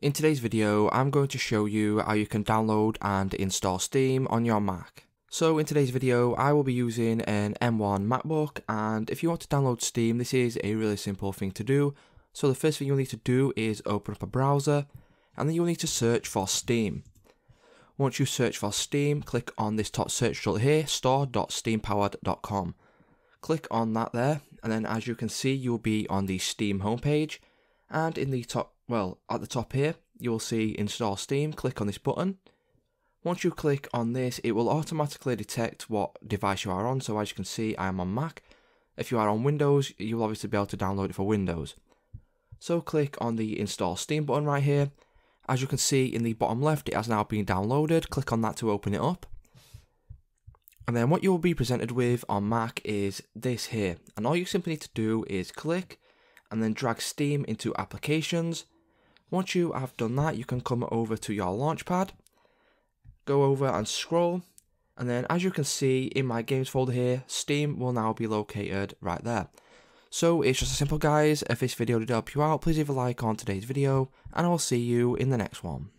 In today's video, I'm going to show you how you can download and install Steam on your Mac. So in today's video, I will be using an M1 MacBook and if you want to download Steam, this is a really simple thing to do. So the first thing you'll need to do is open up a browser and then you'll need to search for Steam. Once you search for Steam, click on this top search result here, store.steampowered.com. Click on that there and then as you can see, you'll be on the Steam homepage and in the top well, at the top here, you'll see Install Steam. Click on this button. Once you click on this, it will automatically detect what device you are on. So as you can see, I am on Mac. If you are on Windows, you'll obviously be able to download it for Windows. So click on the Install Steam button right here. As you can see in the bottom left, it has now been downloaded. Click on that to open it up. And then what you will be presented with on Mac is this here. And all you simply need to do is click and then drag Steam into Applications once you have done that, you can come over to your launchpad, go over and scroll, and then as you can see in my games folder here, Steam will now be located right there. So it's just a simple guys, if this video did help you out, please leave a like on today's video, and I'll see you in the next one.